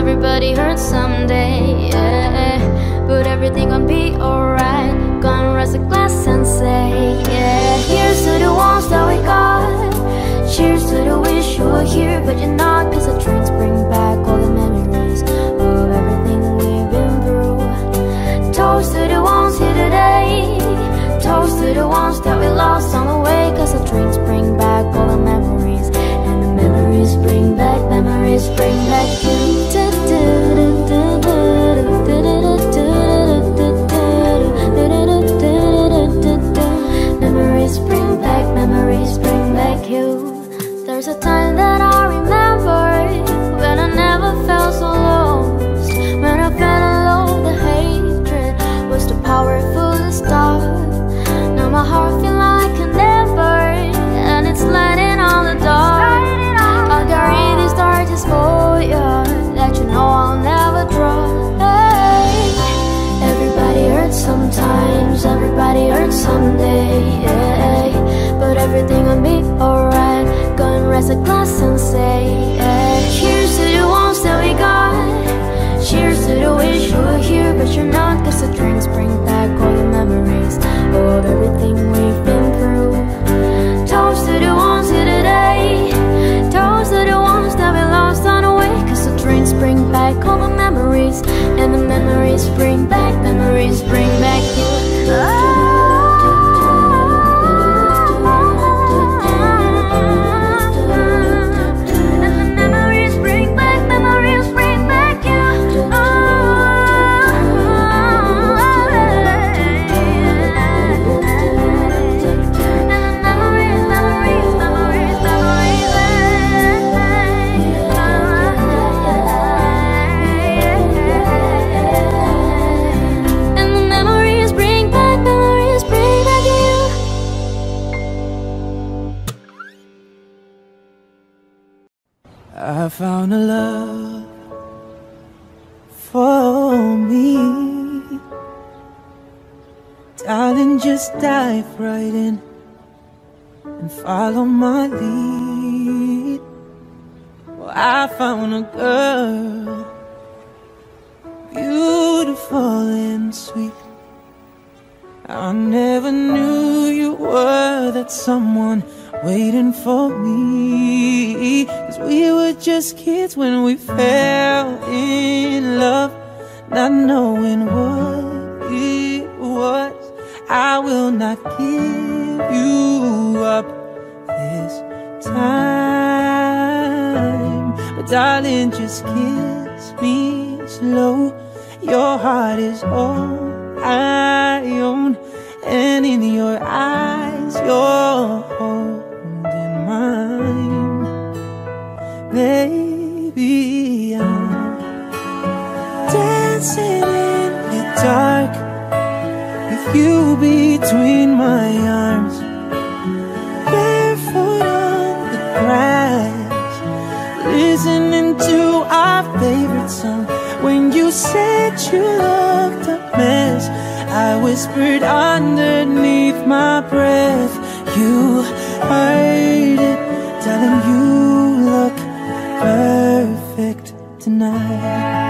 Everybody hurts someday. Yeah. But everything gonna be alright. Gonna raise a glass and say, Yeah. Here's to the ones that we got. Cheers to the wish you were here, but you're not. Cause the drinks bring back all the memories of everything we've been through. Toast to the ones here today. Toast to the ones that we lost on the way. Cause the drinks bring back all the memories. And the memories bring back, memories bring back you. A time that I remember when I never felt so lost. When I fell in love, the hatred was too powerful to stop. Now my heart feel like a never, and it's lighting on the dark. I carry these darkest for you, that you know I'll never drop. Hey, everybody hurts sometimes, everybody hurts someday. Yeah. But everything. Go raise a glass and say, yeah. Cheers to the ones that we got. Cheers to the wish you were here, but you're not. Cause the drinks bring back all the memories of everything we've been through. Toast to the ones here today. Toast to the ones that we lost on the way. Cause the drinks bring back all the memories. And the memories bring back, memories bring back you. And just dive right in and follow my lead. Well, I found a girl, beautiful and sweet. I never knew you were that someone waiting for me. Cause we were just kids when we fell in love, not knowing what it was. I will not give you up this time. But darling, just kiss me slow. Your heart is all I own, and in your eyes, you're holding mine. Baby, I'm dancing in the dark you between my arms, barefoot on the grass, listening to our favorite song. When you said you looked a mess, I whispered underneath my breath. You heard it, telling you look perfect tonight.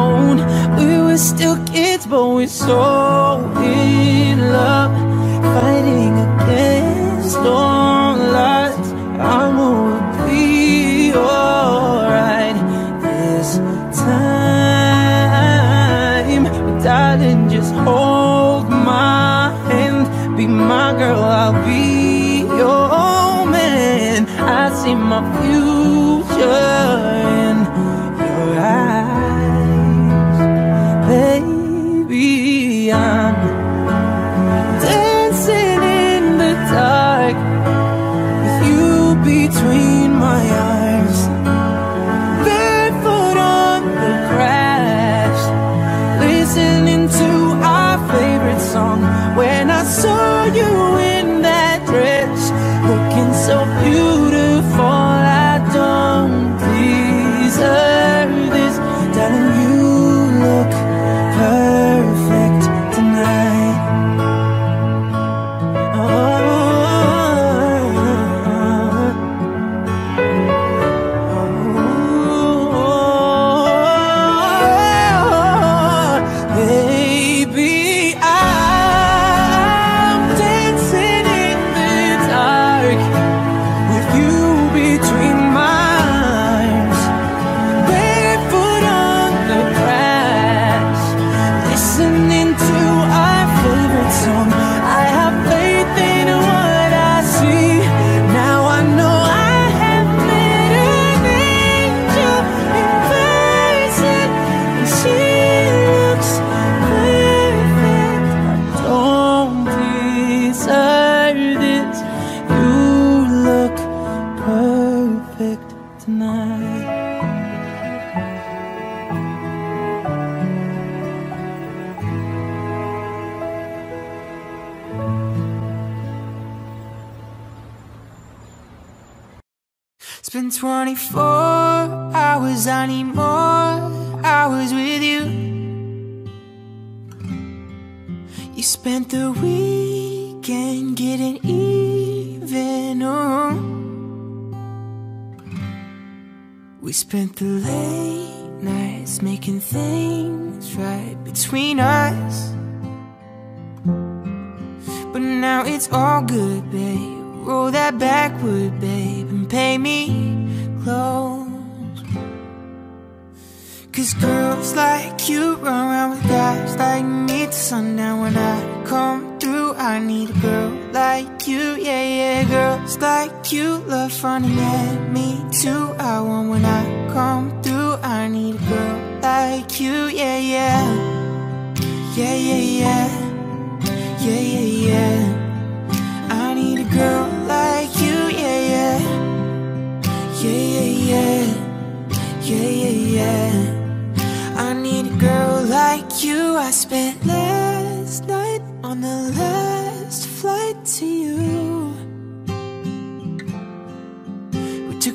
alone. We were still kids, but we're so in love, fighting against all odds. I'm gonna be yours.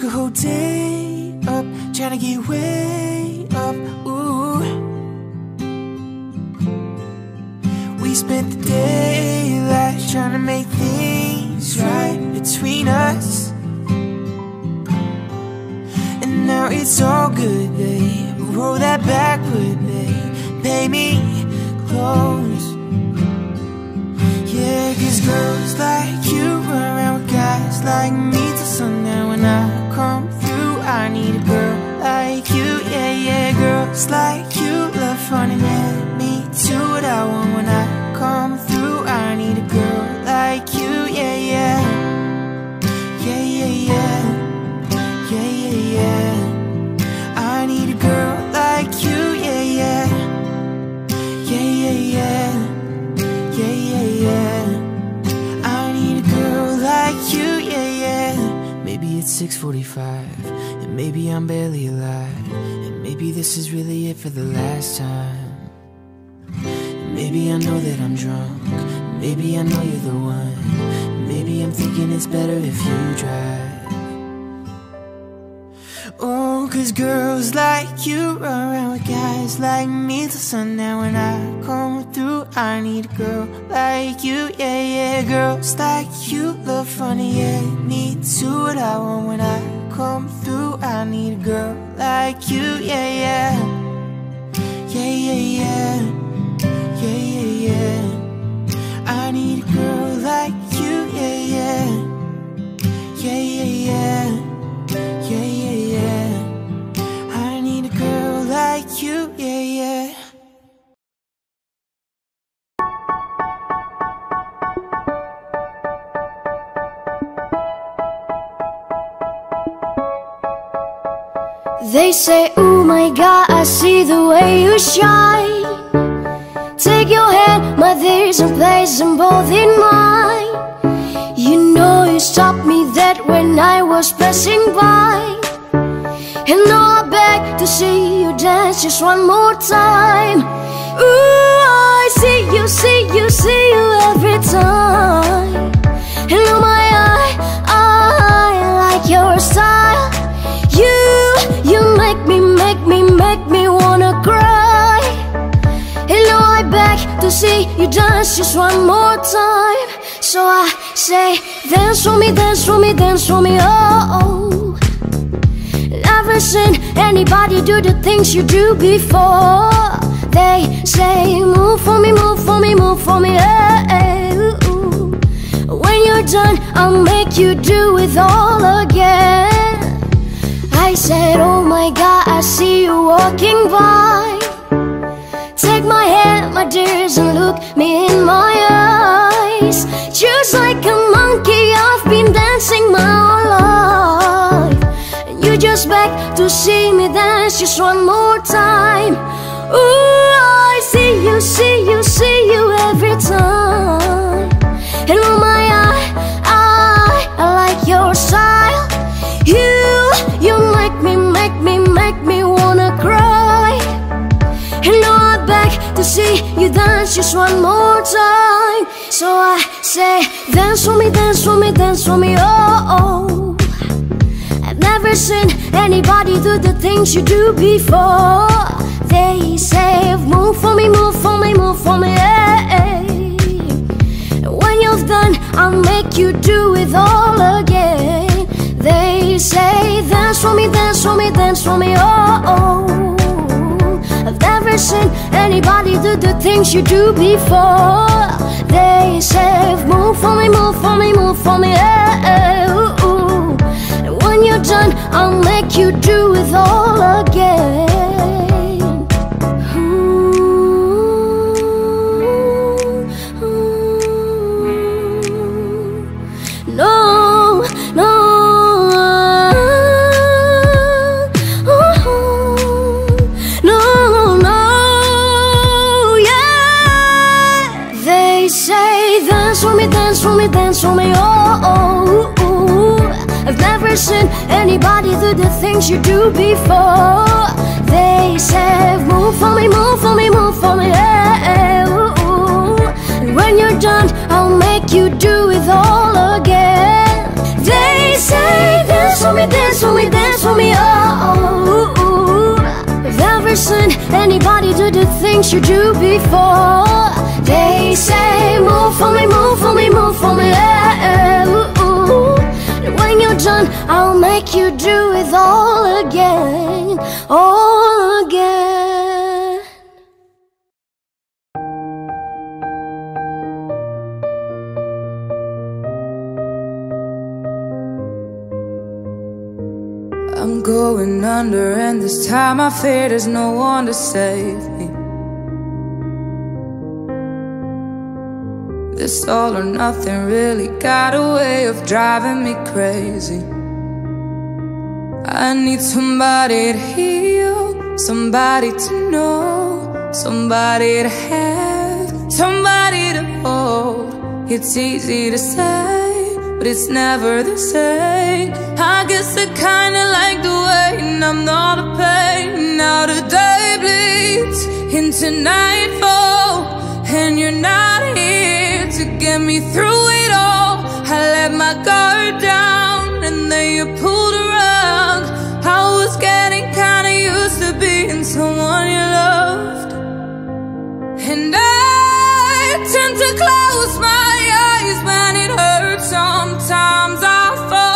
a whole day up, trying to get way up, ooh. We spent the daylight trying to make things right between us. And now it's all good, babe. Roll that backward, babe. Pay me close. Yeah, cause girls like you run around with guys like me I need a girl like you, yeah, yeah, girls like you Love running at me. To what I want when I come through. I need a girl 6.45 And maybe I'm barely alive. And maybe this is really it for the last time. And Maybe I know that I'm drunk. Maybe I know you're the one. Maybe I'm thinking it's better if you drive. Oh, cause girls like you run around with guys like me till sundown. When I come through, I need a girl like you, yeah, yeah. Girls like you look funny, yeah. Me too, what I want when I come through. I need a girl like you, yeah, yeah. Yeah, yeah, yeah. Yeah, yeah, yeah. I need a girl like you, yeah, yeah. Yeah, yeah, yeah. Yeah, They say, oh my god, I see the way you shine. Take your hand, my there's and place them both in mine. You know you stopped me dead when I was passing by. And now I beg to see you dance just one more time. Ooh, I see you, see you, see you every time. And oh my, I, I like your style you make me, make me, make me wanna cry Hello, I beg to see you dance just one more time So I say, dance for me, dance for me, dance for me, oh, oh. Never seen anybody do the things you do before They say, move for me, move for me, move for me, hey, hey, ooh. When you're done, I'll make you do it all again said, oh my god, I see you walking by. Take my hand, my dears, and look me in my eyes. Just like a monkey, I've been dancing my whole life. And you just beg to see me dance just one more time. Ooh, dance just one more time. So I say, dance for me, dance for me, dance for me, oh, oh. I've never seen anybody do the things you do before. They say, move for me, move for me, move for me, hey, When you've done, I'll make you do it all again. They say, dance for me, dance for me, dance for me, oh, oh. I've never anybody do the things you do before. They say, move for me, move for me, move for me, eh, eh, ooh, ooh. When you're done, I'll make you do it all again. For me, oh, oh, ooh. I've never seen anybody do the things you do before. They say move for me, move for me, move for me, hey, ooh, ooh. And when you're done, I'll make you do it all again. They say dance for me, dance for me, dance for me, oh, oh, ooh. I've never seen anybody do the things you do before. They say move for me, move for me, move for me, eh, eh, ooh, ooh. When you're done, I'll make you do it all again, all again. I'm going under, and this time I fear there's no one to save me. This all or nothing really got a way of driving me crazy. I need somebody to heal, somebody to know, somebody to have, somebody to hold. It's easy to say, but it's never the same. I guess I kinda like the way I'm not a pain. Now the day bleeds into nightfall, and you're not get me through it all. I let my guard down and then you pulled a rug. I was getting kinda used to being someone you loved. And I tend to close my eyes when it hurts. Sometimes I fall.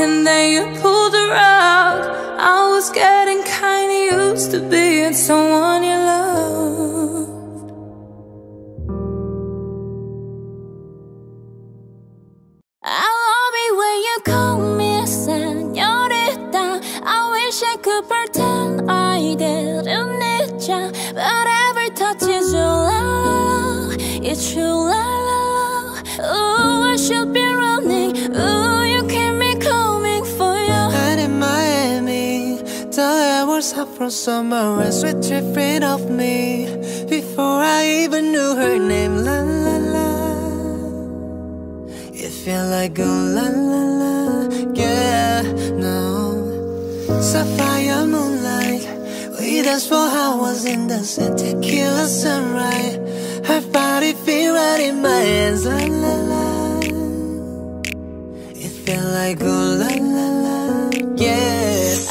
and then you pulled around. I was getting kinda used to being someone you loved. I love it when you call me señorita. I wish I could pretend I didn't need ya, but every touch is your love. It's true, love. Ooh, I should be was hot from summer and sweat dripping off me before I even knew her name. La la la. It felt like a la la la, yeah, no. Sapphire moonlight, we danced for hours in the sun, tequila sunrise. Her body feel right in my hands, la la la. It felt like a la la la, yeah.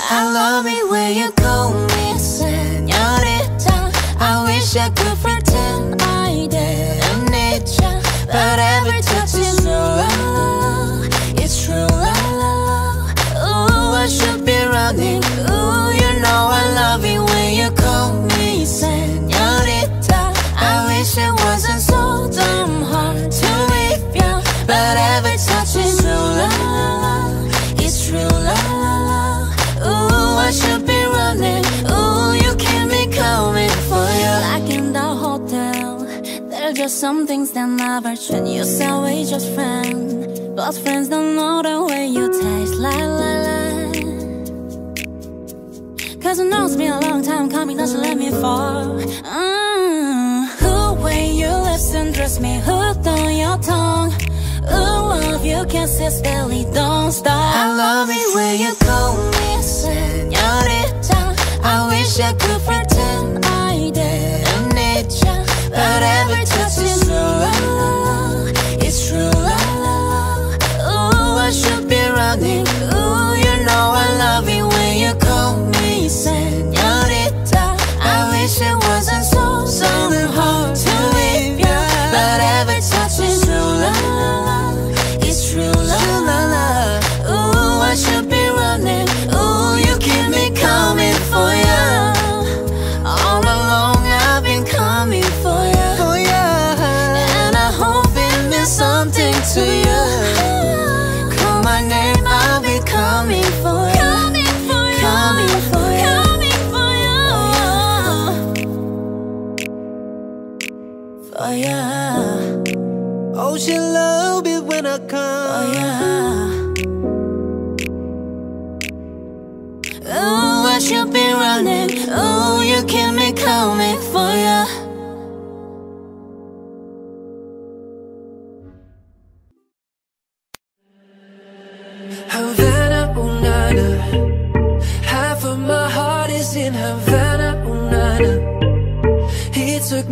I love it when you call me señorita. I wish I could pretend there's just some things that never change. You say we just friends, but friends don't know the way you taste. La la la. Cause I know it's been a long time coming, doesn't let me fall. Mm. Who way you listen, trust me, hooked on your tongue. Ooh, love you kisses, belly don't stop. I love it when you call me señorita. I wish I could pretend I need ya, but every touch is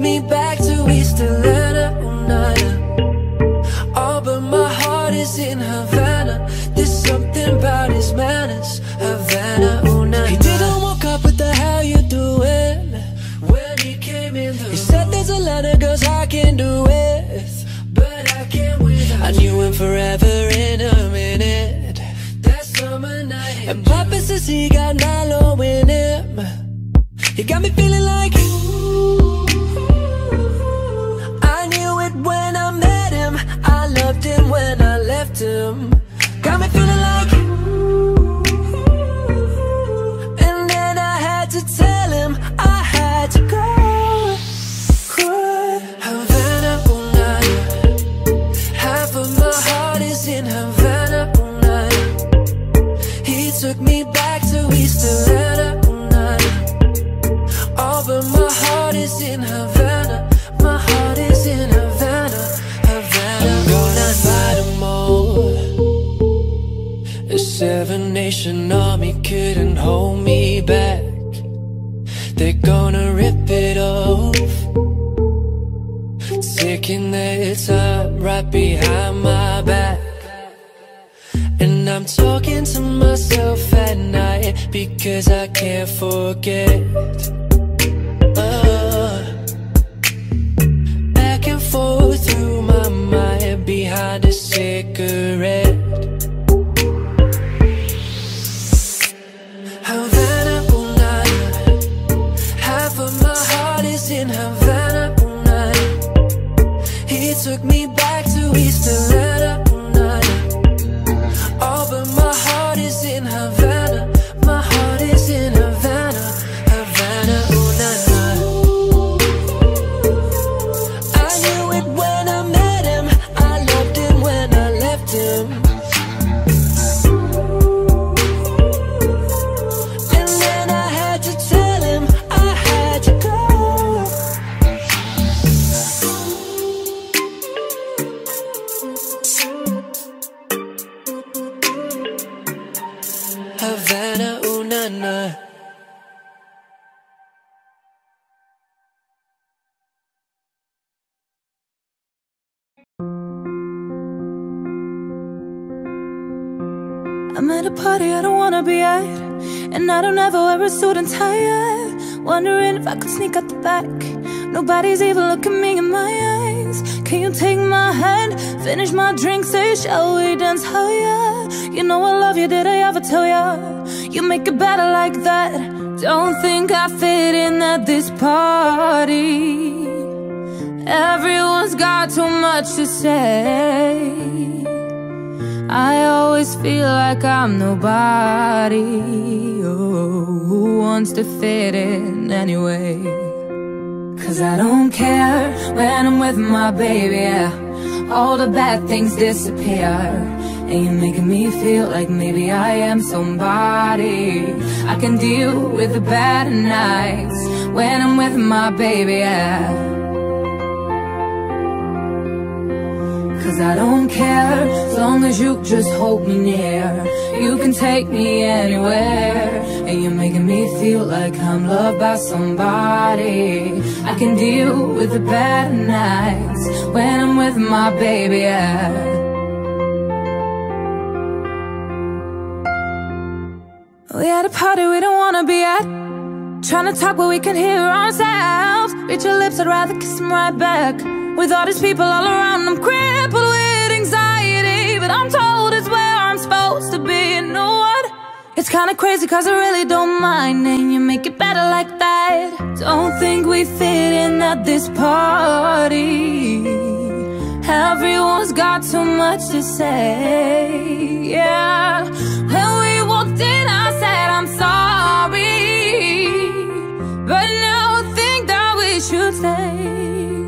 me back to East Atlanta, na. Oh, but my heart is in Havana. There's something about his manners, Havana, na, na. He didn't walk up, what the hell you doing? When he came in He said there's a lot of girls I can do with, but I can't without I knew him forever in a minute. That summer night. And Papa says he got Nalo in him. He got me feeling like I A army couldn't hold me back. they're gonna rip it off. Taking their time right behind my back. And I'm talking to myself at night because I can't forget. Uh, back and forth through my mind behind a cigarette. And tie Wondering if I could sneak out the back. Nobody's even looking me in my eyes. Can you take my hand, finish my drink, say eh? shall we dance higher? You know I love you, did I ever tell ya? You make it better like that. Don't think I fit in at this party. Everyone's got too much to say I always feel like I'm nobody oh, Who wants to fit in anyway Cause I don't care when I'm with my baby. All the bad things disappear And you're making me feel like maybe I am somebody I can deal with the bad nights When I'm with my baby yeah. Cause I don't care as long as you just hold me near. You can take me anywhere. And you're making me feel like I'm loved by somebody. I can deal with the bad nights when I'm with my baby. Yeah. We at a party we don't wanna be at. Trying to talk but we can hear ourselves. Reach your lips, I'd rather kiss them right back. With all these people all around, I'm crippled with anxiety. But I'm told it's where I'm supposed to be. You know what? It's kinda crazy cause I really don't mind. And you make it better like that. Don't think we fit in at this party. Everyone's got too much to say. Yeah. When we walked in, I said, I'm sorry. But now I think that we should stay.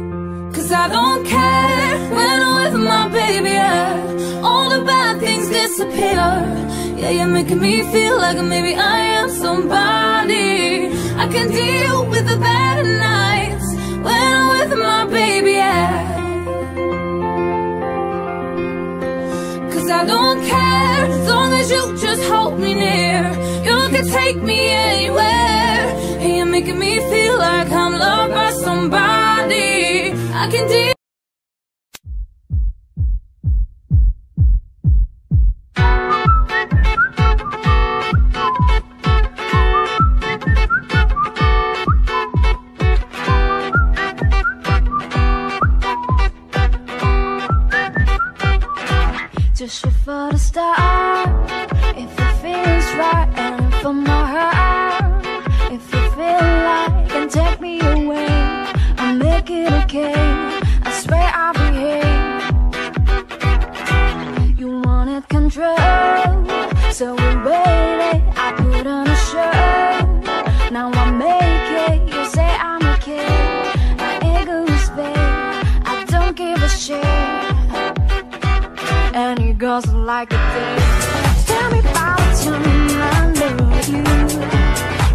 Cause I don't care when I'm with my baby. Yeah. All the bad things disappear. Yeah, you're making me feel like maybe I am somebody. I can deal with the bad nights when I'm with my baby. Yeah. Cause I don't care as long as you just hold me near. You can take me anywhere. And you're making me feel like I'm loved by somebody. I can deal. Just shoot for the start If it feels right And if I'm So we waited I put on a show Now I make it You say I'm okay My ego is big I don't give a shit and it goes like a day. Tell me about time I love you.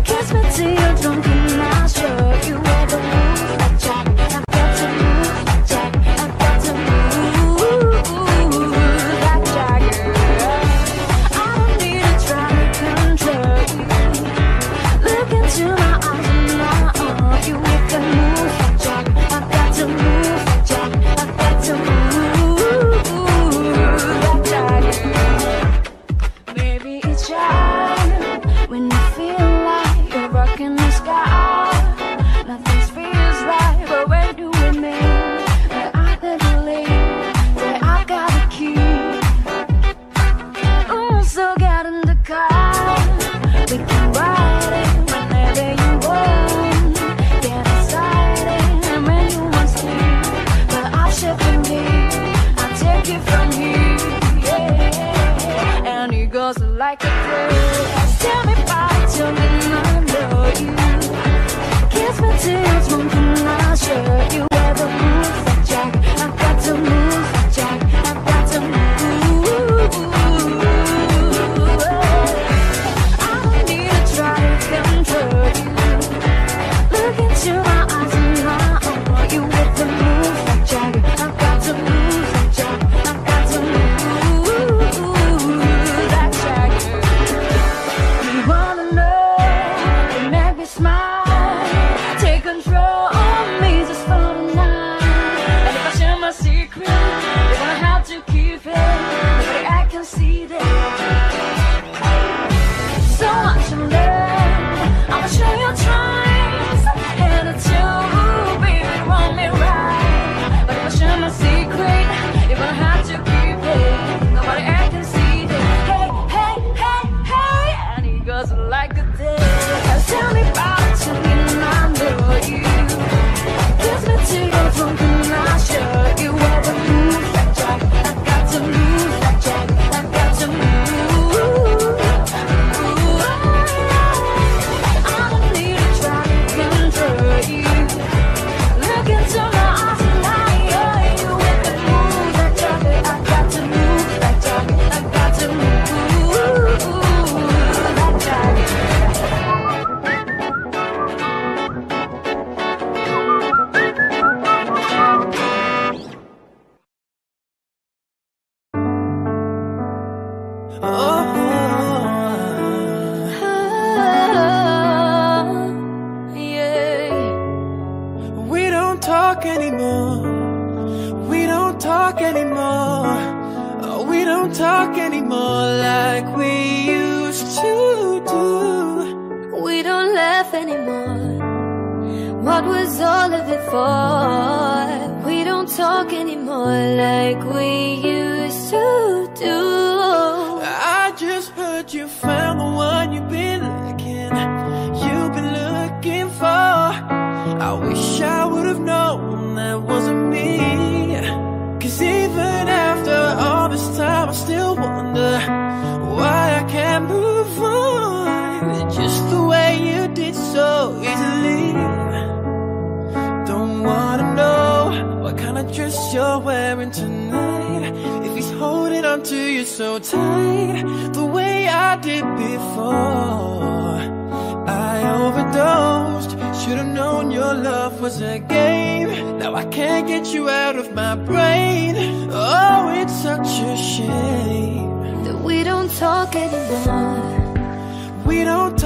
Kiss me till you're drunk and I'll show you 匆匆。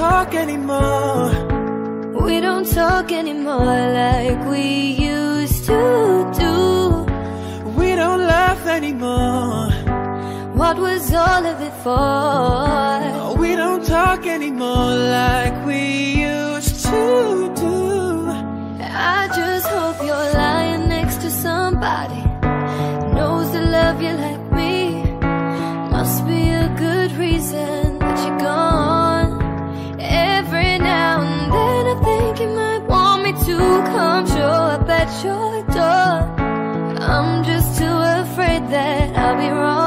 talk anymore. We don't talk anymore like we used to do. We don't laugh anymore. What was all of it for? We don't talk anymore like we used to do. I just hope you're lying next to somebody knows to love you like me. Must be a good reason that you're gone. your door. I'm just too afraid that I'll be wrong.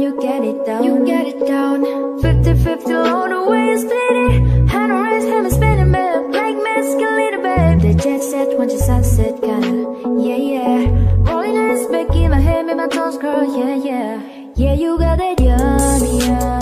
you get it down, you get it down. 50-50 loan away, split it Hand on raise, hammer spinning, man. Black little babe. The jet set, watch the sunset, kinda. Yeah, yeah. Rolling ass back in my head, make my toes curl, yeah, yeah. Yeah, you got that yummy, yummy.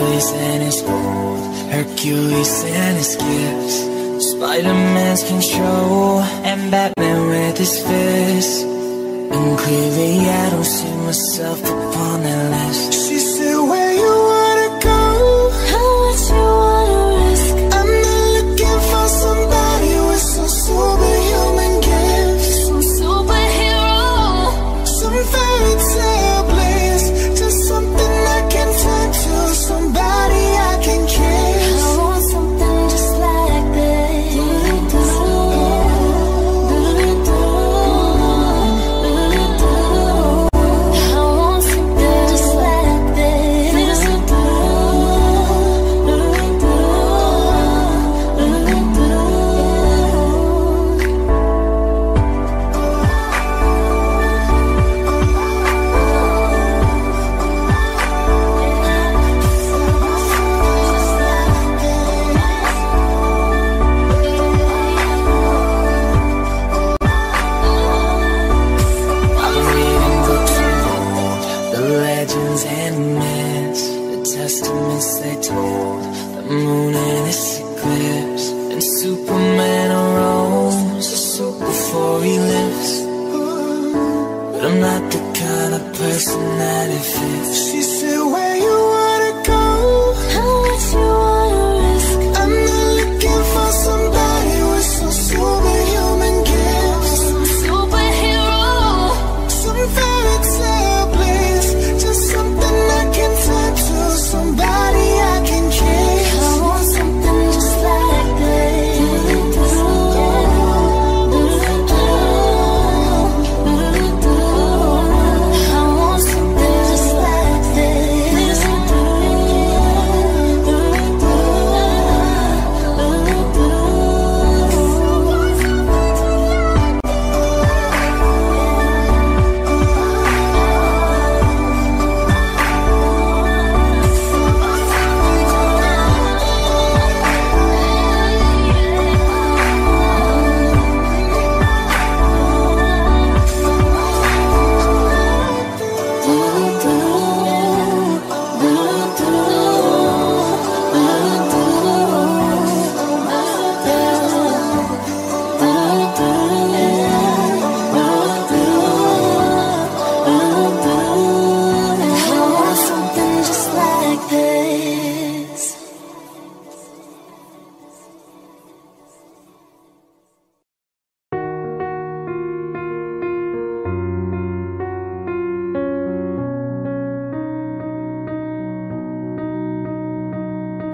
Hercules and his gold Hercules and his gifts Spider-Man's control And Batman with his fists And clearly I don't see myself upon that list.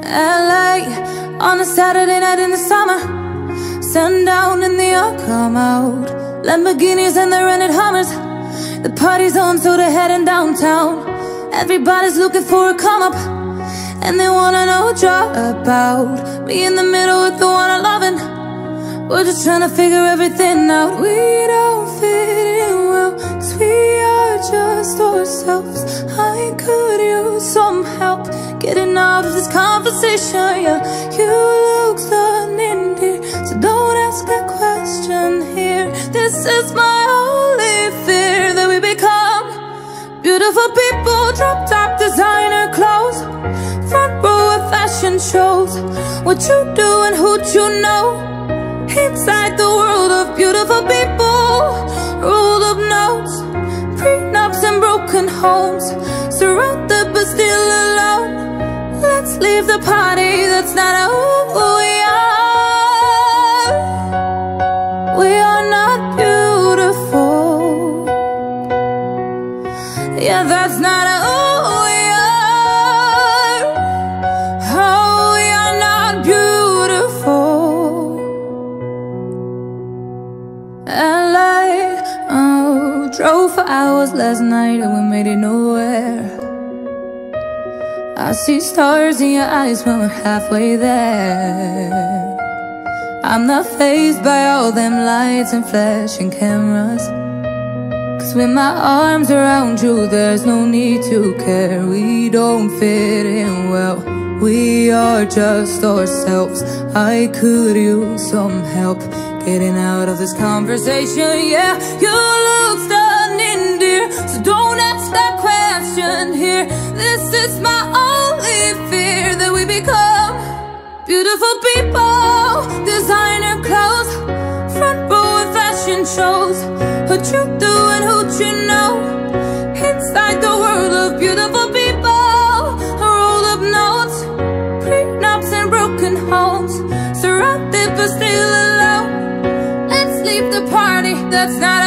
LA on a Saturday night in the summer. Sundown and they all come out. Lamborghinis and the rented Hummers. The party's on, so they're heading downtown. Everybody's looking for a come up. And they wanna know what you're about. Me in the middle with the one I'm loving. We're just trying to figure everything out. We don't fit in well, cause we are just ourselves. I could use some help getting out of this conversation. Yeah, you look stunning, dear, so don't ask that question here. This is my only fear that we become beautiful people, drop top designer clothes, front row of fashion shows. What you do and who you know. Inside the world of beautiful people Rolled up notes Prenups and broken homes Surrounded but still alone Let's leave the party, that's not who we are. We are not beautiful. Yeah, that's not who we are. Oh, we are not beautiful. LA, oh, drove for hours last night and we made it nowhere. See stars in your eyes when we're halfway there. I'm not phased by all them lights and flashing cameras. Cause with my arms around you, there's no need to care. We don't fit in well. We are just ourselves. I could use some help getting out of this conversation. Yeah, you look stunning, dear. So don't ask that question here. This is my only fear that we become beautiful people, designer clothes, front row of fashion shows. What you do and who you know. Inside the world of beautiful people, a roll of notes, prenups and broken homes, surrounded but still alone. Let's leave the party, that's not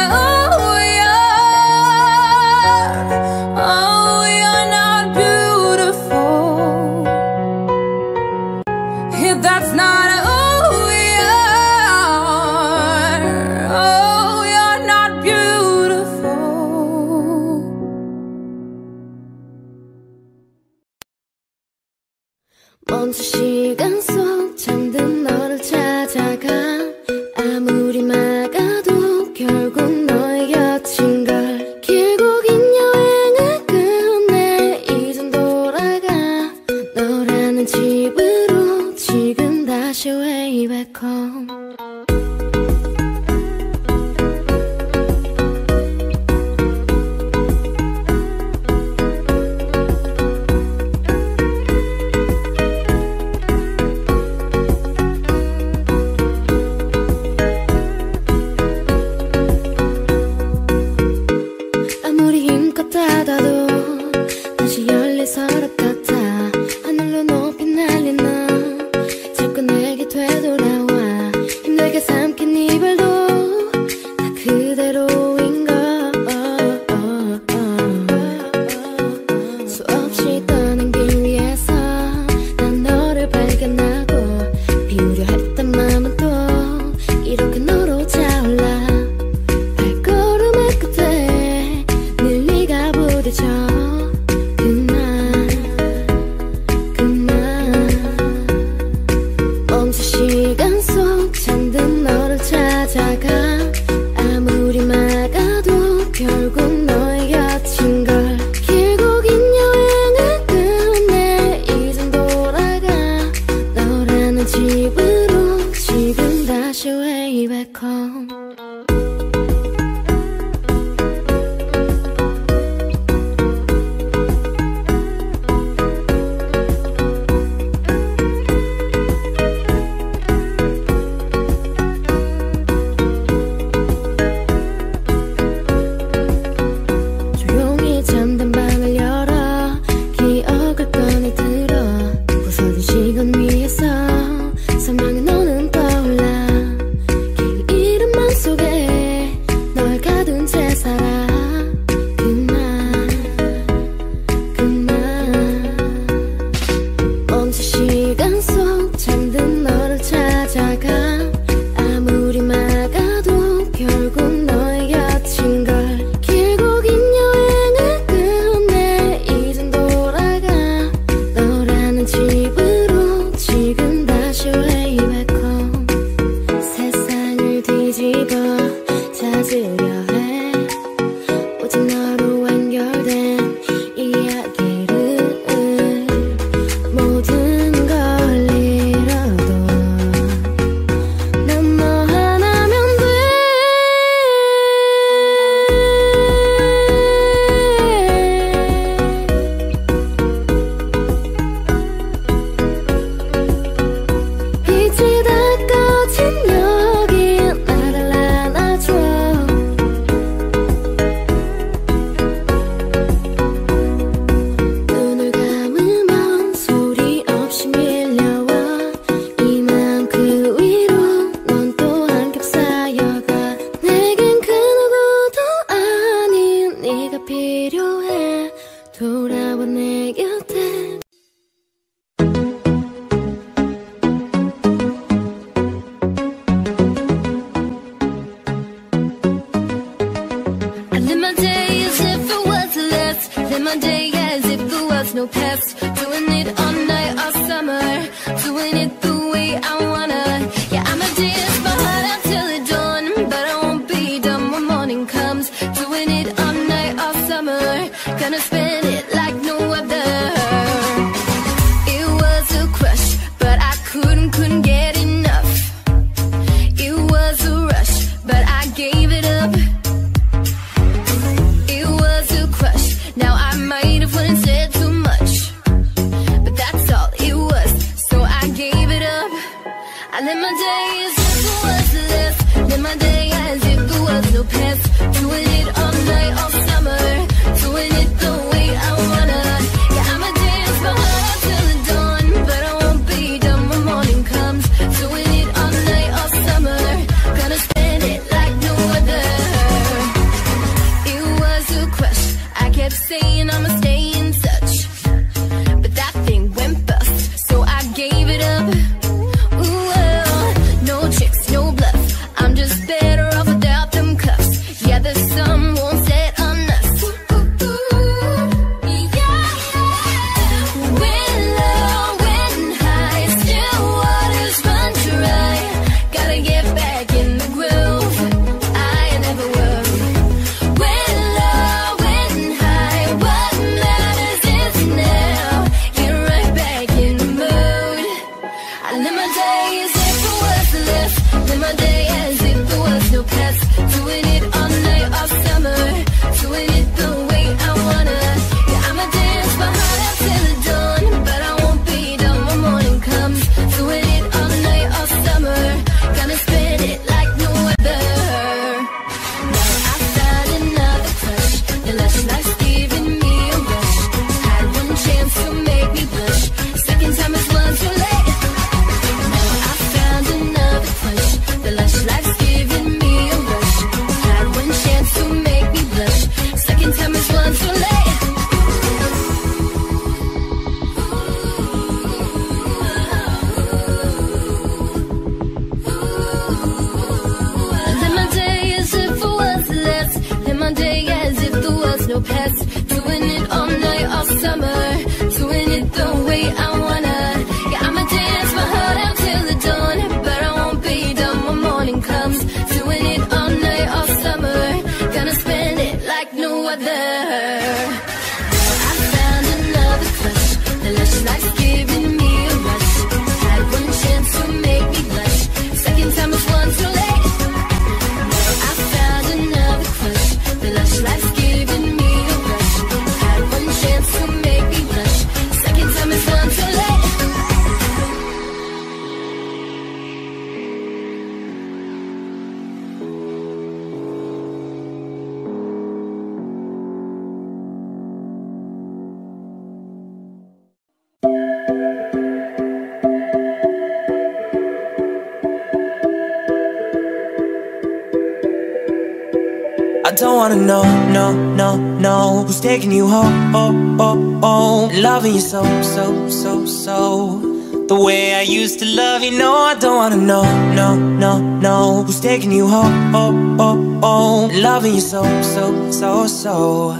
you so, so, so, so. The way I used to love you, no, I don't wanna know, no, no, no. Who's taking you home, oh, oh, oh Loving you so, so, so, so.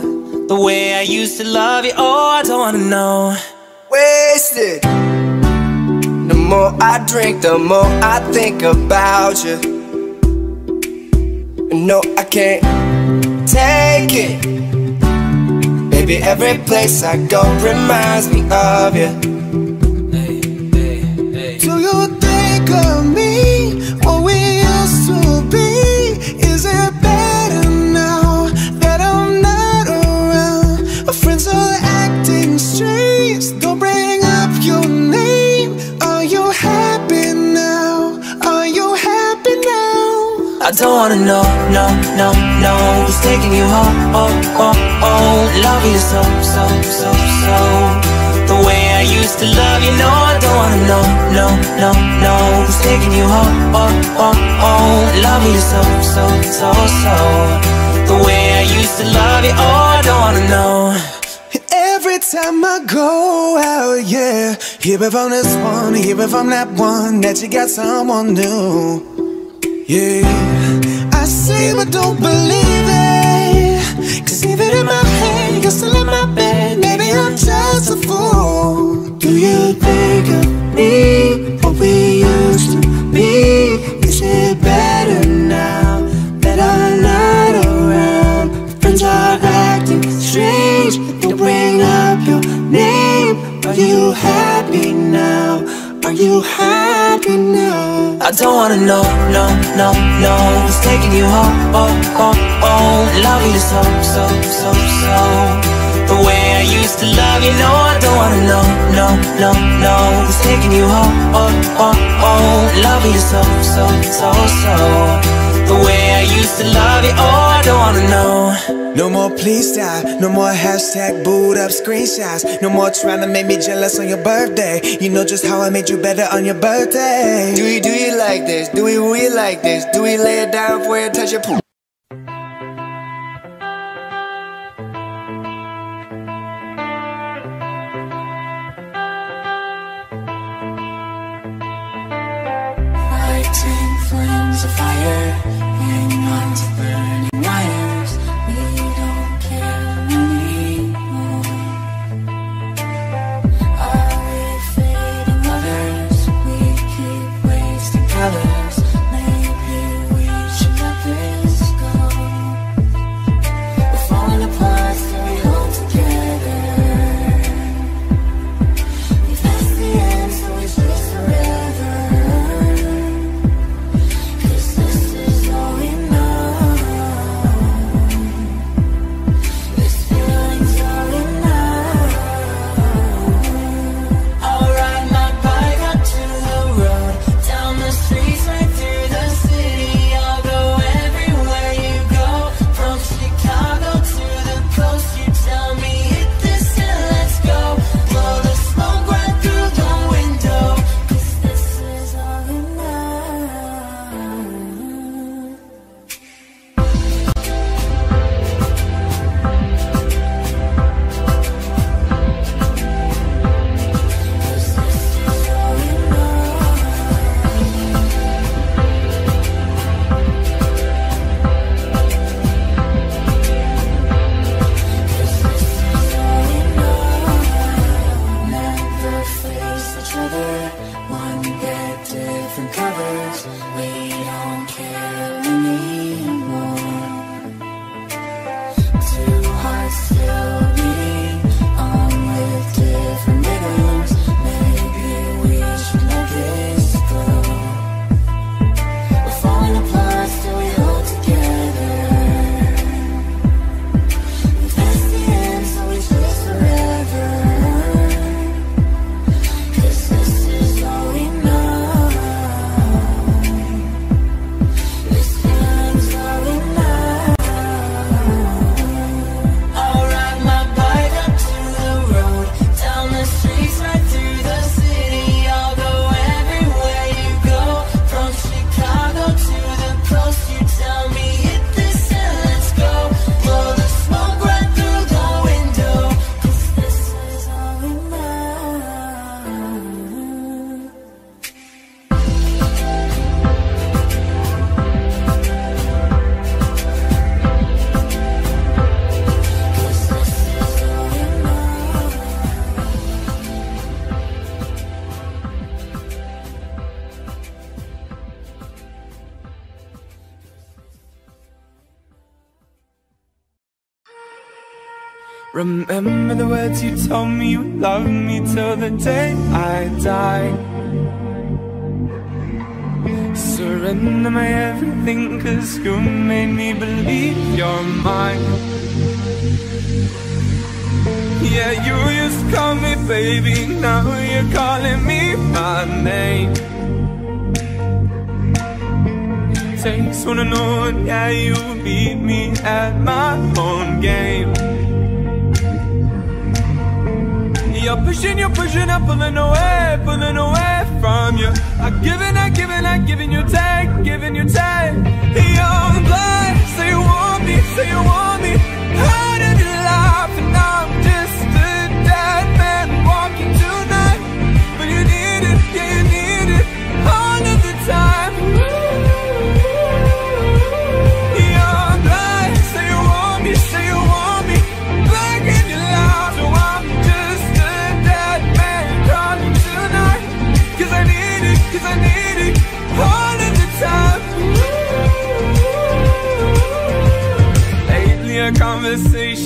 The way I used to love you, oh, I don't wanna know. Wasted. The more I drink, the more I think about you. No, I can't take it. Baby, every place I go reminds me of you hey, hey, hey. Do you think of don't wanna know, no, no, no Who's taking you home, oh, oh, oh Love you so, so, so, so. The way I used to love you, no I don't wanna know, no, no, no Who's taking you home, oh, oh, oh Love you so, so, so, so. The way I used to love you, oh I don't wanna know. Every time I go out, yeah. Hear it from this one, hear it from that one That you got someone new. Yeah, I see but don't believe it. Cause even in my head, you're still in my bed. Maybe I'm just a fool. Do you think of me? Know, no, no, no. Who's taking you home, oh, oh, oh Loving you so, so, so, so. The way I used to love you, no I don't wanna know, no, no, no. Who's taking you home, oh, oh, oh Loving you so, so, so, so. The way I used to love you, oh I don't wanna know No more please stop, no more hashtag boot up screenshots No more trying to make me jealous on your birthday You know just how I made you better on your birthday Do we do you like this? Do we we like this? Do we lay it down for you touch your poop? Told me you love me till the day I die. Surrender my everything, cause you made me believe you're mine. Yeah, you used to call me baby, now you're calling me my name. Takes one to know, yeah, you beat me at my own game. You're pushing, you're pushing, I'm pulling away, pulling away from you. I'm giving, I'm giving, I'm giving you take, giving you take. You're blind, say you want me, say you want me. How did you laugh?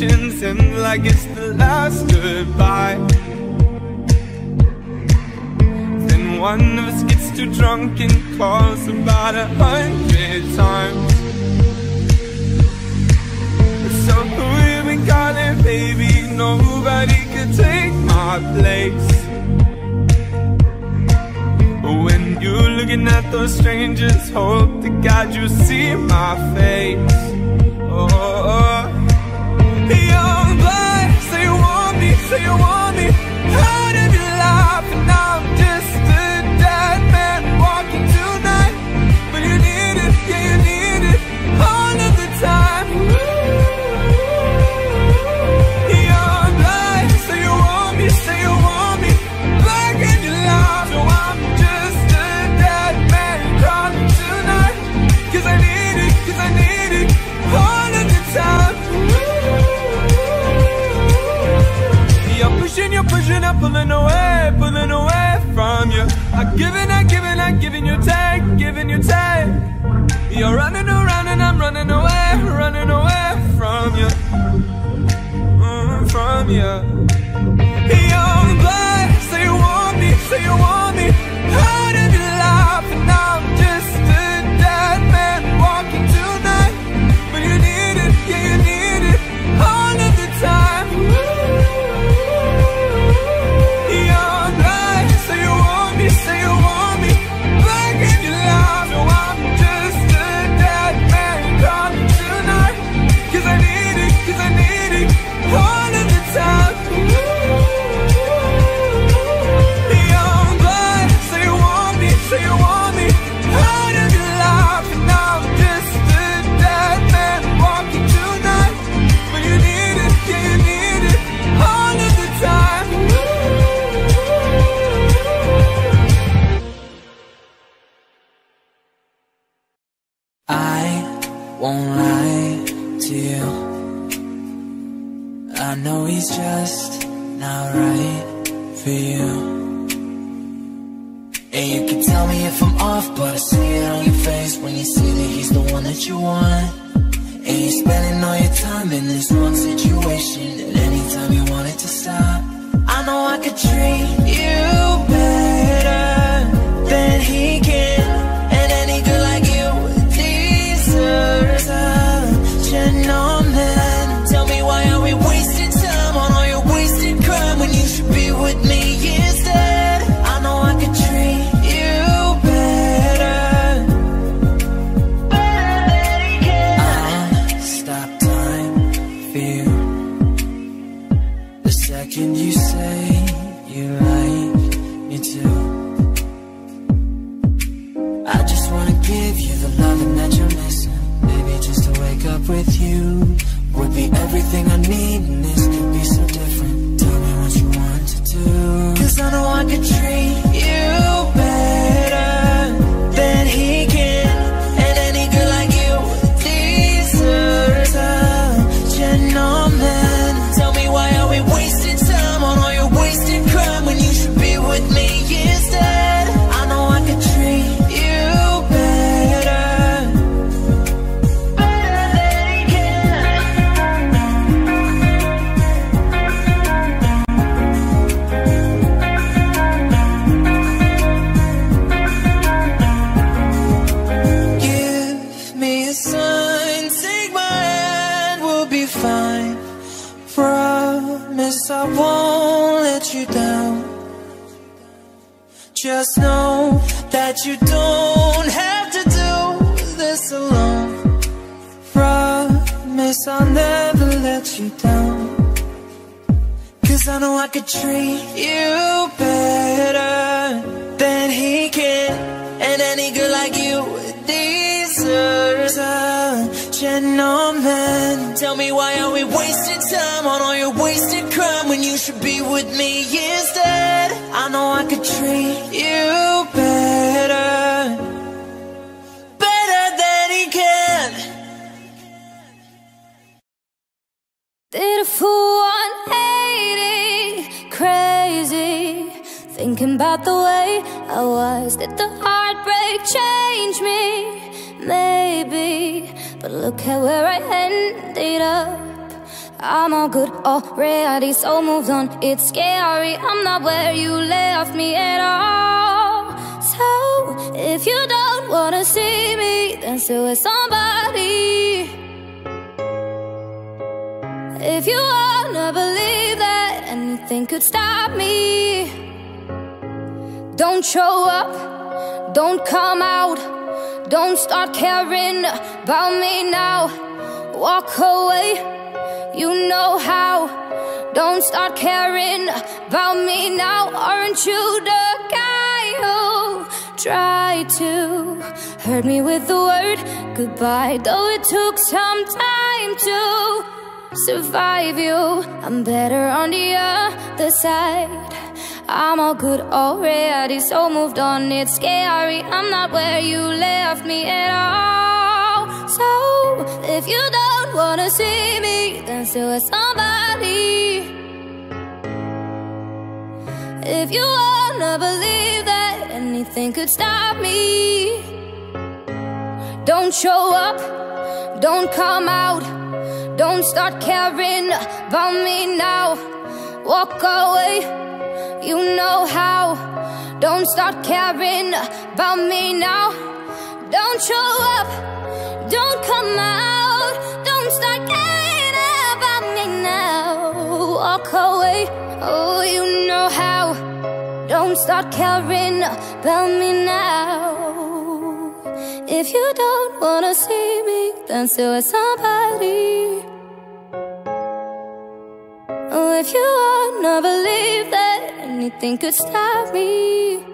emotions and like it's the last goodbye. Then one of us gets too drunk and calls about a hundred times. So who you been calling, baby? Nobody could take my place. When you're looking at those strangers Hope to God you see my face. Already, so moved on. It's scary, I'm not where you left me at all. So, if you don't wanna see me, then still with somebody. If you wanna believe that anything could stop me, don't show up, don't come out, don't start caring about me now. Walk away, you know how. Don't start caring about me now. Aren't you the guy who tried to hurt me with the word goodbye? Though it took some time to survive you. I'm better on the other side. I'm all good already, so moved on. It's scary. I'm not where you left me at all. So if you don't wanna see me, then still with somebody. If you wanna believe that anything could stop me, don't show up, don't come out. Don't start caring about me now. Walk away, you know how. Don't start caring about me now. Don't show up, don't come out. Don't start caring about me now. Walk away, oh, you know how. Don't start caring about me now. If you don't wanna see me, then still with somebody. Oh, if you wanna believe that anything could stop me.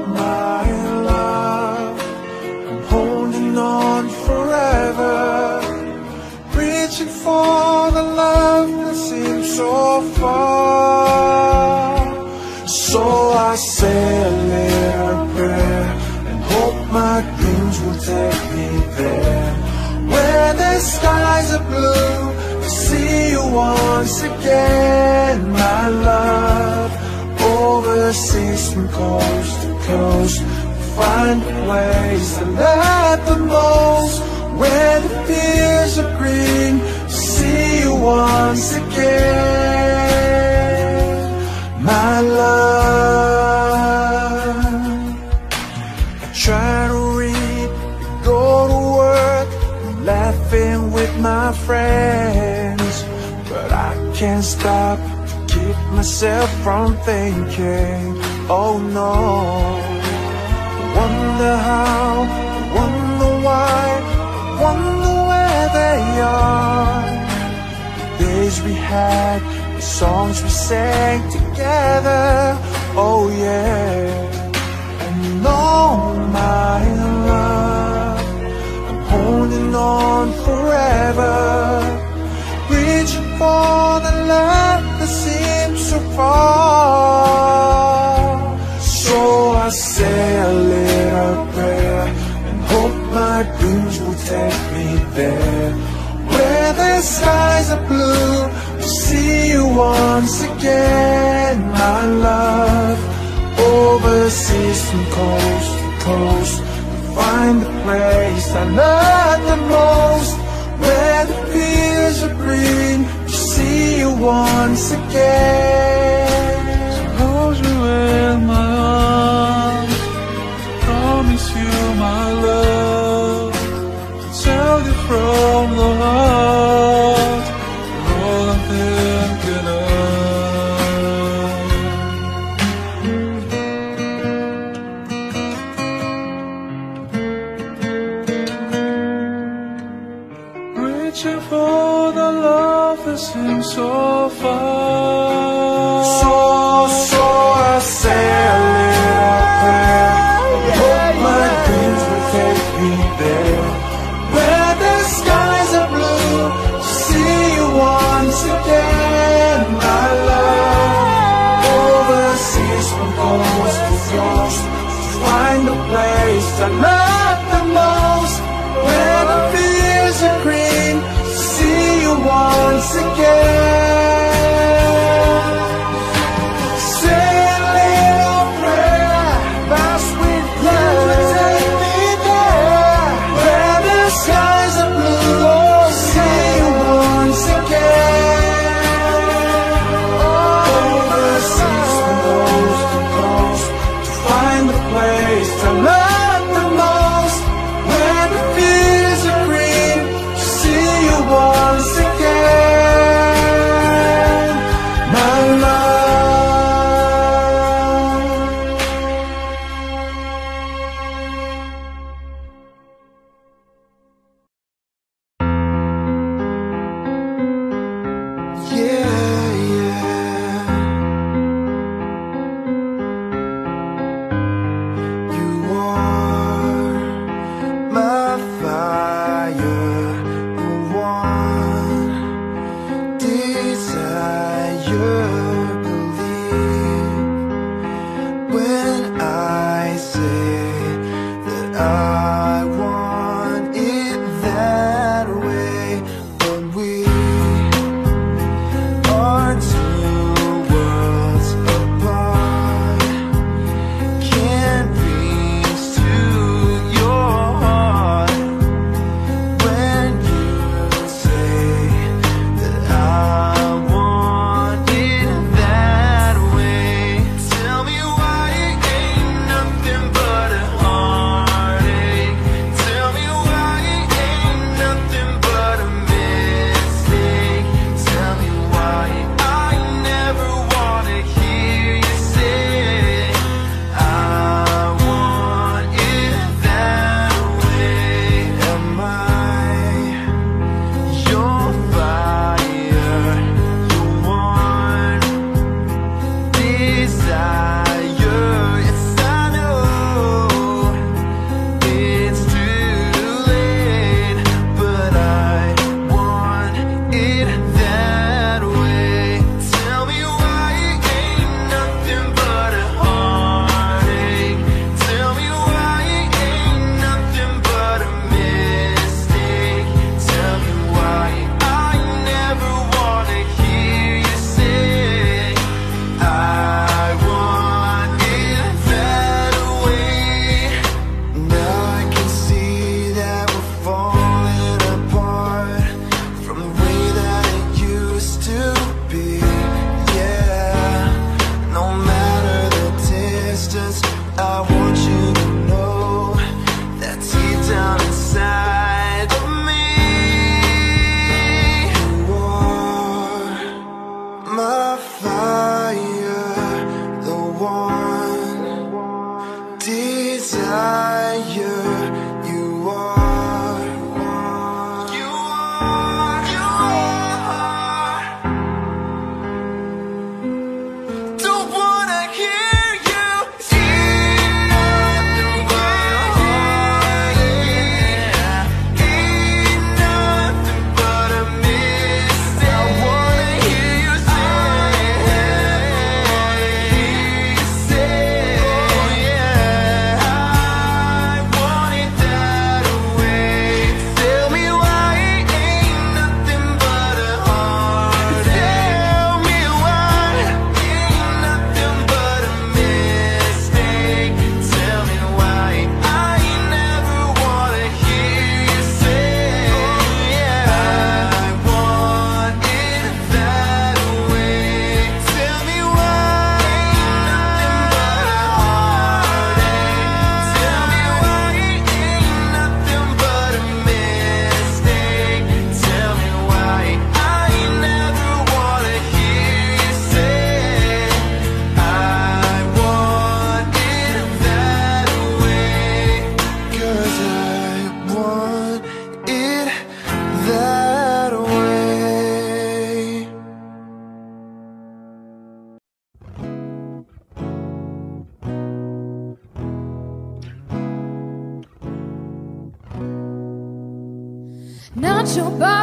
forever, reaching for the love that seems so far. So I say a little prayer and hope my dreams will take me there, where the skies are blue. To see you once again, my love overseas from coast to coast. Find a place to love the most, where the fields are green. To see you once again, my love. I try to read, go to work, laughing with my friends, but I can't stop keep myself from thinking, oh no. I wonder how, I wonder why, I wonder where they are. The days we had, the songs we sang together, oh yeah. And all my love, I'm holding on forever reaching for the love that seems so far. So I say a prayer and hope my dreams will take me there, where the skies are blue. To see you once again, my love, overseas from coast to coast. To Find the place I love the most where the fields are green to see you once again.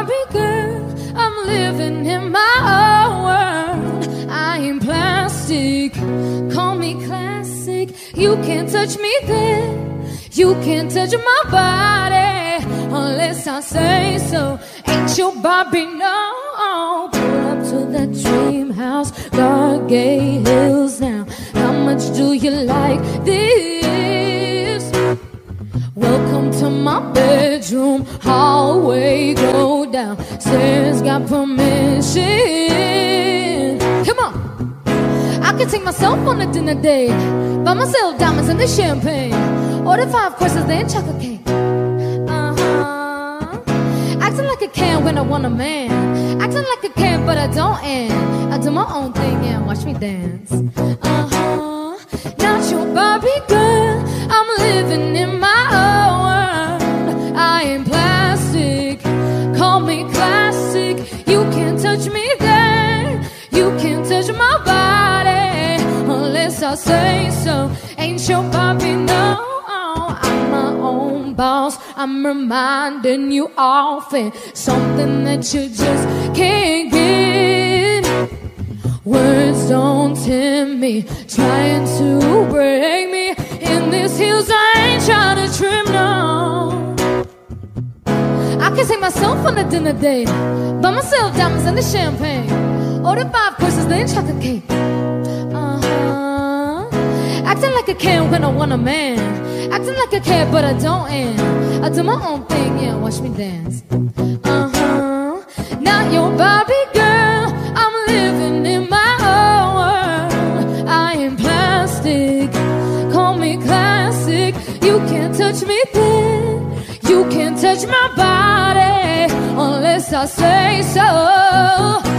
Barbie girl, I'm living in my own world. I ain't plastic, call me classic. You can't touch me there. You can't touch my body unless I say so. Ain't your Barbie, no. Pull up to that dream house, dark gay hills now. How much do you like this? Welcome to my bedroom, hallway, go down. Stairs got permission. Come on. I can take myself on a dinner date. Buy myself diamonds and the champagne. Order five courses, then chocolate cake. Uh huh. Acting like a can when I want a man. Acting like a can, but I don't and I do my own thing and watch me dance. Uh huh. Not your Barbie girl. I'm living in my say so. Ain't your Barbie, no. I'm my own boss. I'm reminding you often something that you just can't get. Words don't tempt me, trying to break me. In this heels, I ain't trying to trim, no. I can take myself on a dinner date. Buy myself diamonds and the champagne. Order five courses, then chocolate cake. Acting like a can when I want a man. Acting like a cat, but I don't and I do my own thing, yeah, watch me dance. Uh huh. Not your Barbie girl. I'm living in my own world. I am plastic. Call me classic. You can't touch me there. You can't touch my body unless I say so.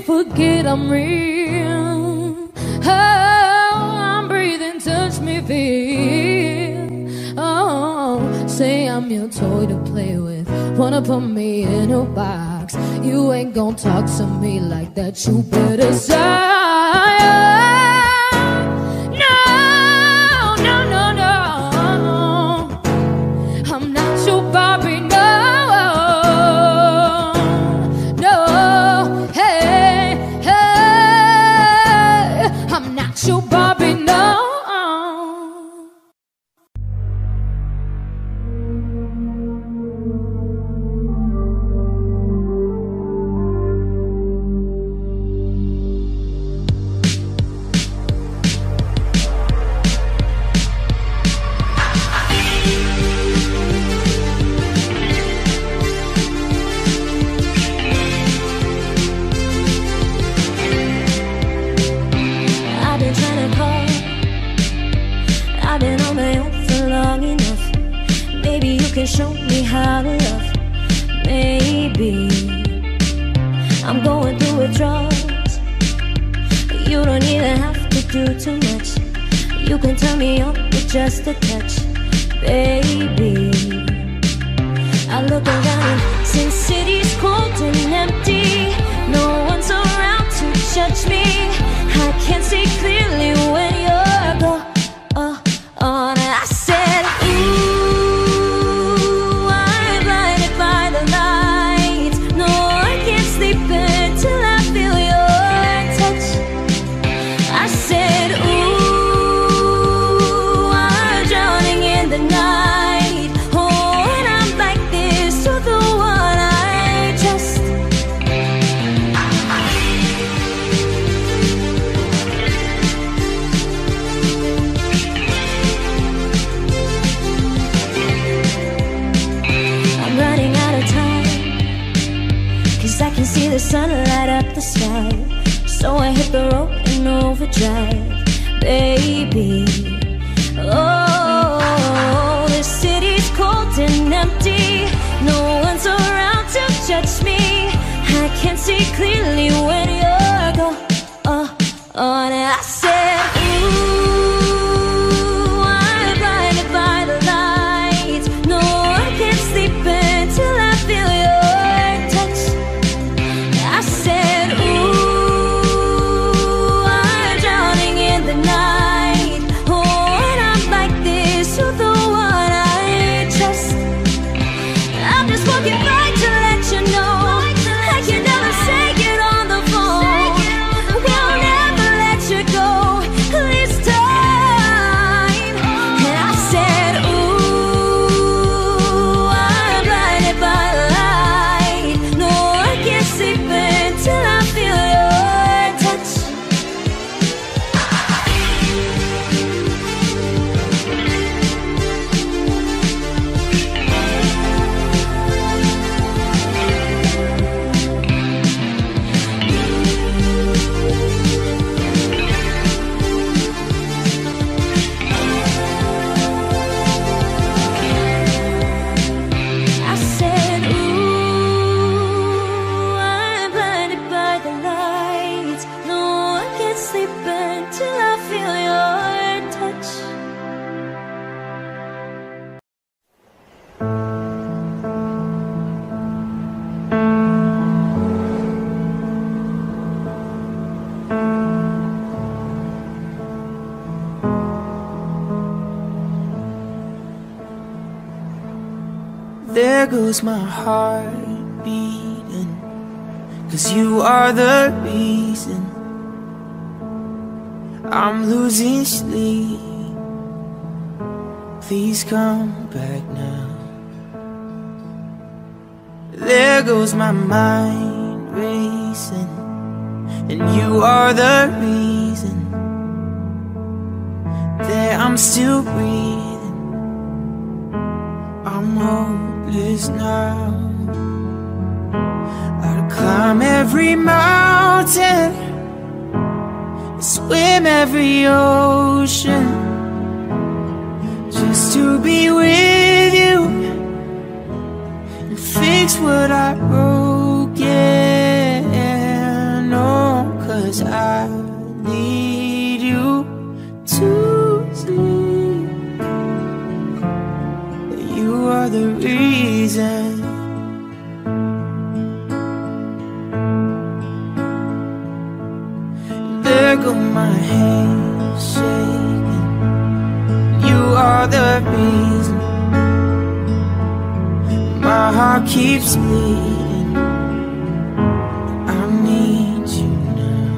Forget I'm real? Oh, I'm breathing, touch me, feel. Oh, say I'm your toy to play with. Wanna put me in a box. You ain't gonna talk to me like that. You better say. Goes my heart beating. Cause you are the reason I'm losing sleep. Please come back now. There goes my mind racing. And you are the reason that I'm still breathing. I'm hopeless now. I'd climb every mountain, swim every ocean, just to be with you and fix what I The reason. My heart keeps bleeding. I need you now.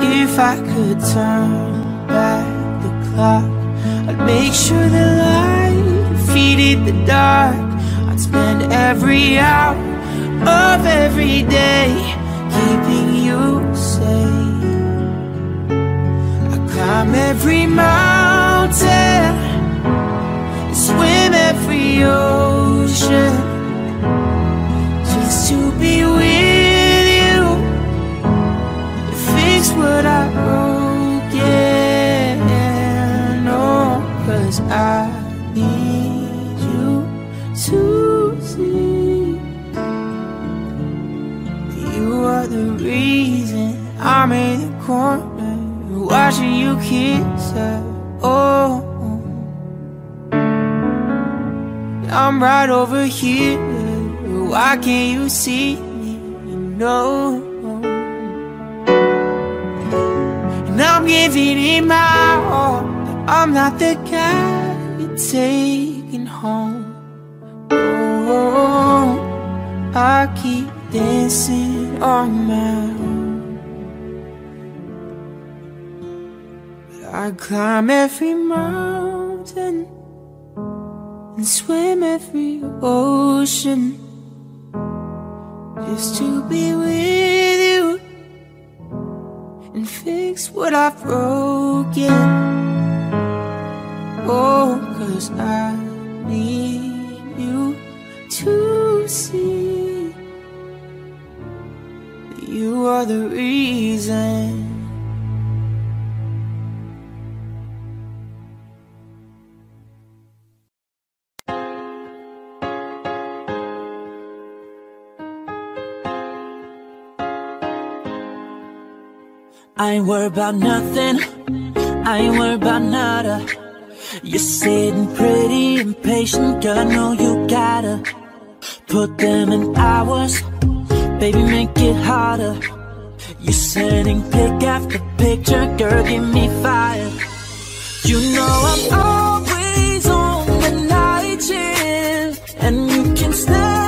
If I could turn back the clock, I'd make sure the light defeated the dark. I'd spend every hour of every day keeping climb every mountain, swim every ocean, just to be with you, fix what I broke. Yeah, no, cause I need you to see. You are the reason I'm in watching you kiss her. Oh, I'm right over here. Why can't you see me? No. And I'm giving it my all, but I'm not the guy you're taking home. Oh, I keep dancing on my I climb every mountain and swim every ocean just to be with you and fix what I've broken. Oh, cause I need you to see that you are the reason. I ain't worried about nothing. I ain't worried about nada. You're sitting pretty impatient, girl. I know you gotta put them in hours. Baby, make it harder. You're sending pic after picture, girl. Give me fire. You know I'm always on the night shift, and you can stand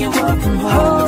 Can work from home.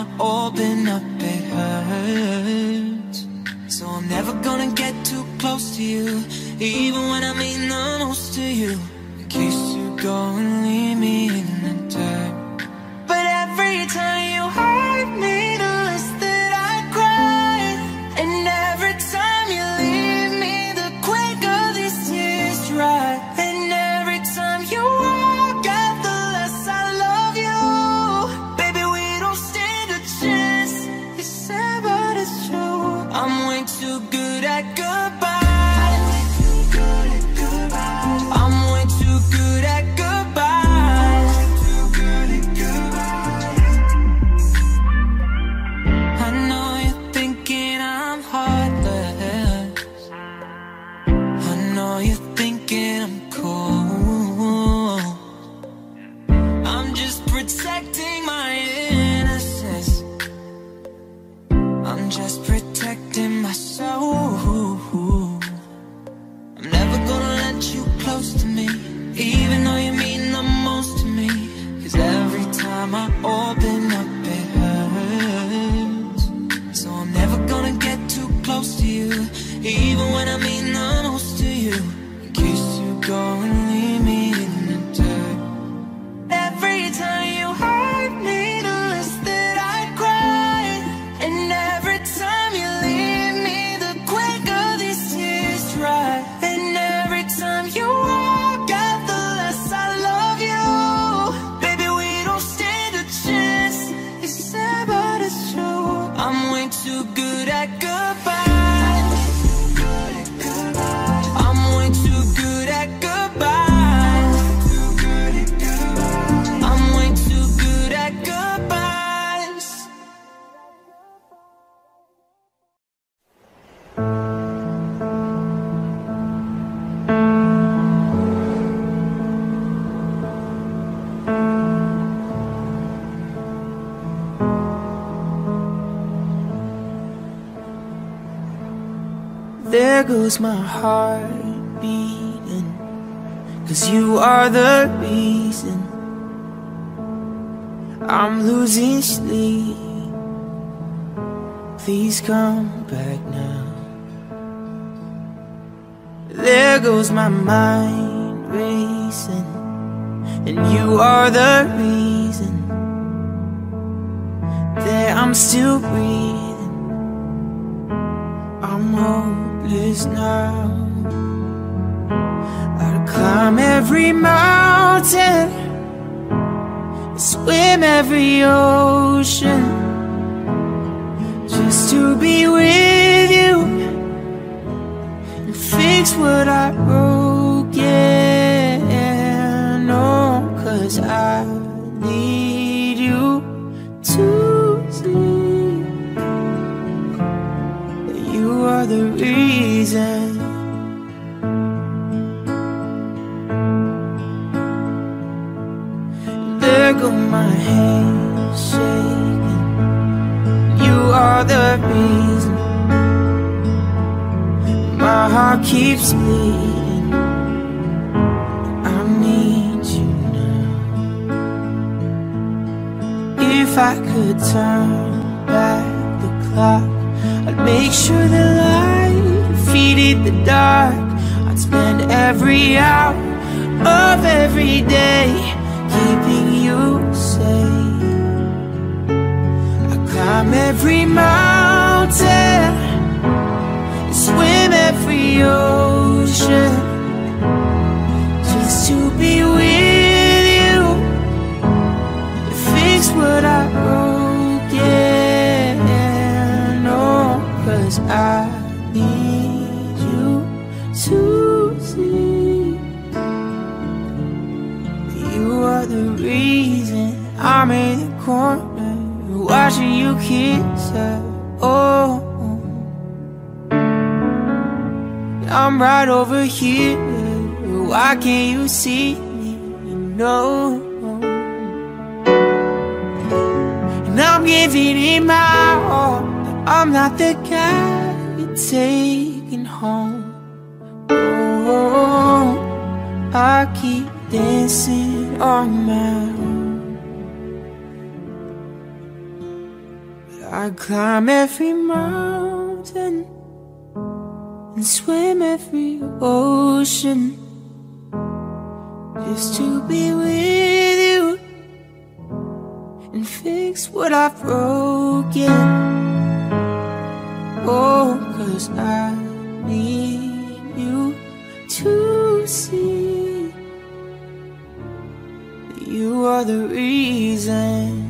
I open up, it hurts. So I'm never gonna get too close to you, even when too good at goodbye. There goes my heart beating. Cause you are the reason I'm losing sleep. Please come back now. There goes my mind racing. And you are the reason that I'm still breathing. I'm hopeless now. I'd climb every mountain, swim every ocean, just to be with you and fix what I broke. The reason. My heart keeps bleeding. I need you now. If I could turn back the clock, I'd make sure the light defeated the dark. I'd spend every hour of every day keeping climb every mountain, swim every ocean, just to be with you, fix what I broke. Yeah, no, cause I need you to see. You are the reason I'm in the corner watching kiss her. Oh, I'm right over here. Why can't you see me? No. And I'm giving it my all, but I'm not the guy you're taking home. Oh, I keep dancing on my I climb every mountain and swim every ocean just to be with you and fix what I've broken. Oh, cause I need you to see that you are the reason.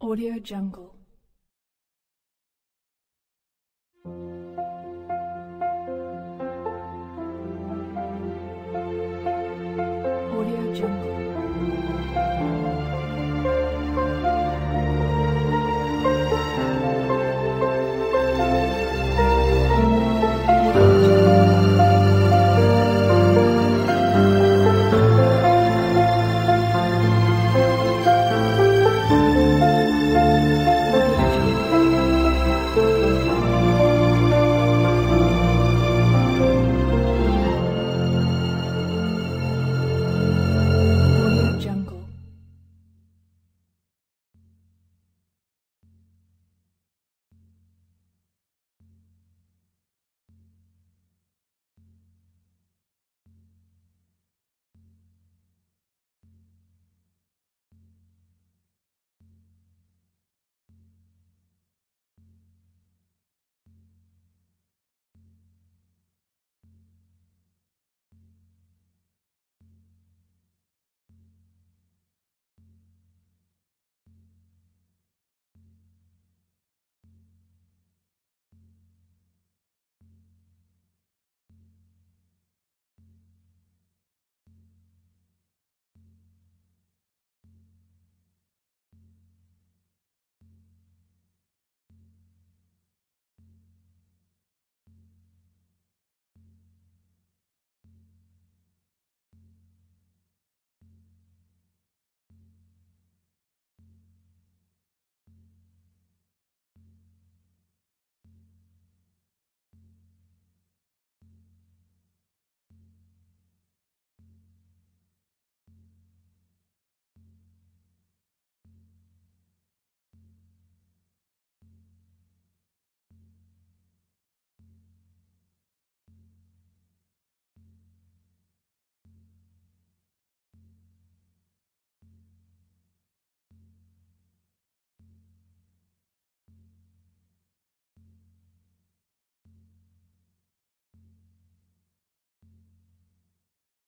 Audio Jungle.